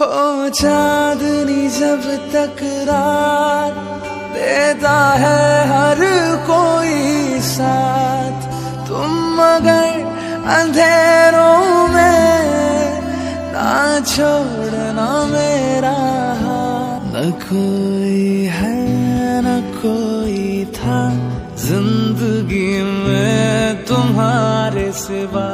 हो चांदनी जब तक रात देता है हर कोई साथ। तुम मगर अंधेरों में ना छोड़ना मेरा न कोई है, न कोई था ज़िंदगी में तुम्हारे सिवा।